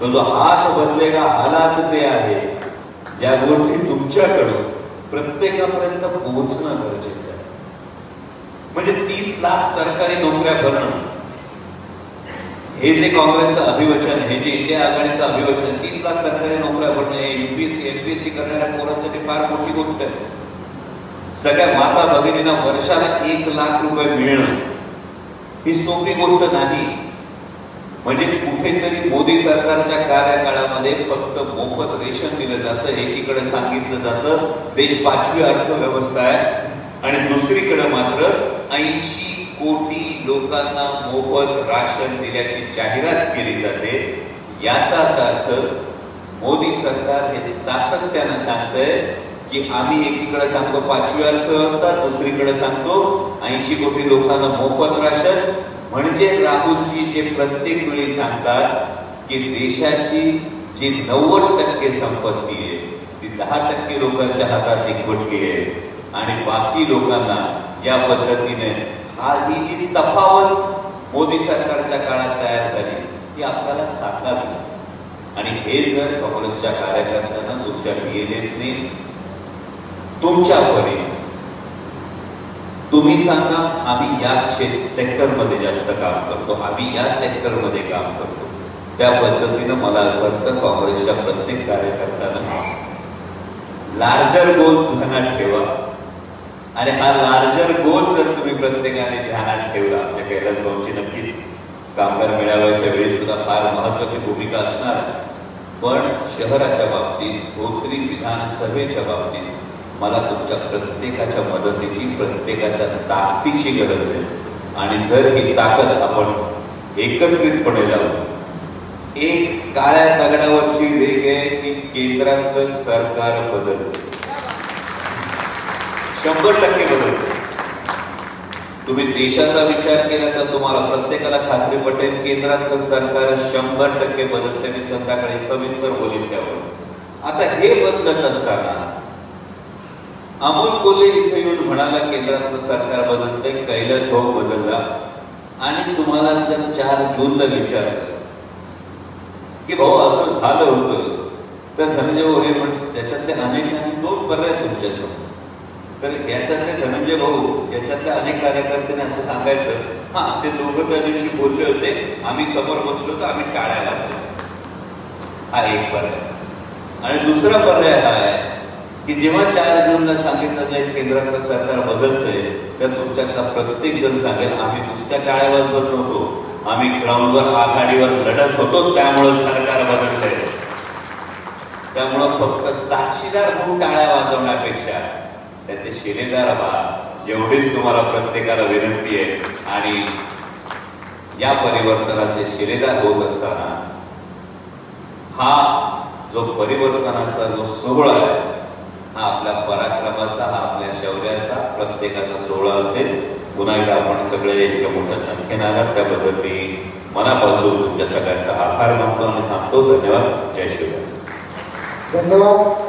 पण जो हात बदलेगा हालात जे आहे. या गोष्टी तुमच्याकडं प्रत्येकापर्यंत पोहोचणं गरजेचं आहे. म्हणजे तीस लाख सरकारी नोकऱ्या भरणं. हे जे काँग्रेसचं अभिवचन हे जे इंडिया आघाडीचं अभिवचन तीस लाख सरकारी नोकऱ्या भरणं हे युपीएससी एमपीएससी करणाऱ्या पोरांसाठी फार मोठी गोष्ट आहे. सगळ्या माता भगिनींना वर्षाला एक लाख रुपये मिळणं ही सोपी गोष्ट नाही. म्हणजे कुठेतरी मोदी सरकारच्या कार्यकाळामध्ये फक्त मोफत रेशन दिलं जातं एकीकडे सांगितलं जातं देश पाचवी अर्थव्यवस्था आहे. आणि दुसरीकडे मात्र ऐंशी कोटी लोकांना मोफत राशन दिल्याची जाहिरात केली जाते. याचाच अर्थ मोदी सरकार हे सातत्यानं सांगतंय की आम्ही एकीकडे सांगतो पाचवी अर्थव्यवस्था दुसरीकडे सांगतो ऐंशी कोटी लोकांना मोफत राशन म्हणजे राहुलजी जे प्रत्येक वेळी सांगतात की देशाची जी नव्वद टक्के संपत्ती आहे ती दहा टक्के लोकांच्या हातात एकवटली आहे. आणि बाकी लोकांना या पद्धतीने हा ही जी तफावत मोदी सरकारच्या काळात तयार झाली ती आपल्याला साकावी आणि हे जर काँग्रेसच्या कार्यकर्त्यांना तुमच्या बीएनएसने तुमच्या परी तुम्ही सांगा आम्ही या सेक्टरमध्ये जास्त काम करतो आम्ही या सेक्टरमध्ये काम करतो. त्या पद्धतीनं मला असं वाटतं काँग्रेसच्या प्रत्येक कार्यकर्त्यांना लार्जर गोल ध्यानात ठेवा. आणि हा लार्जर गोल जर तुम्ही प्रत्येकाने ध्यानात ठेवला आपल्या कैलास भाऊची नक्कीच कामगार मेळाव्याच्या वेळी सुद्धा फार महत्वाची भूमिका असणार. पण शहराच्या बाबतीत भोसरी विधानसभेच्या बाबतीत मला तुमच्या प्रत्येकाच्या मदतीची प्रत्येकाच्या ताकदीची गरज आहे. आणि जर ही ताकद आपण एकत्रितपणे लावू एक काळ्या दगडावरची रेग आहे की केंद्रातलं सरकार बदल शंभर टक्के बदल तुम्ही देशाचा विचार केला तर तुम्हाला प्रत्येकाला खात्री पटेल केंद्रातलं सरकार शंभर टक्के बदलते. मी संध्याकाळी सविस्तर बोलीन त्यावर. आता हे बदलत असताना अमोल कोल्हे इथे येऊन म्हणाला केंद्रातलं सरकार बदलते कैलास भाऊ बदलला. आणि तुम्हाला जर चार जूनला विचारलं की भाऊ असं झालं होतं तर धनंजय भाऊ हे म्हण त्याच्यातले अनेकांनी दोन पर्याय तुमच्यासमोर. तर याच्यातले धनंजय भाऊ याच्यातल्या अनेक कार्यकर्त्यांनी असं सांगायचं हा ते दोघं त्या दिवशी बोलले होते आम्ही समोर बसलो तर आम्ही टाळायला हा एक पर्याय. आणि दुसरा पर्याय हा आहे की जेव्हा चार जूनला सांगितलं जाईल केंद्रातलं सरकार बदलतंय तर तुमच्यातला प्रत्येक जण सांगेल आम्ही नुसत्या टाळ्या वाजवत नव्हतो आम्ही ग्राउंडवर आघाडीवर लढत होतो त्यामुळं सरकार बदलतंय. त्यामुळं फक्त साक्षीदार म्हणून टाळ्या वाजवण्यापेक्षा त्याचे शिलेदार व्हा. एवढीच तुम्हाला प्रत्येकाला विनंती आहे. आणि या परिवर्तनाचे शिलेदार होत असताना हा जो परिवर्तनाचा जो सोहळा आहे हा आपल्या पराक्रमाचा हा आपल्या शौर्याचा प्रत्येकाचा सोहळा असेल. पुन्हा एकदा आपण सगळे इतक्या मोठ्या संख्येने आलात. त्याबद्दल मी मनापासून तुमच्या सगळ्यांचा आभार मानतो आणि थांबतो. धन्यवाद. जय शिवराय धन्यवाद.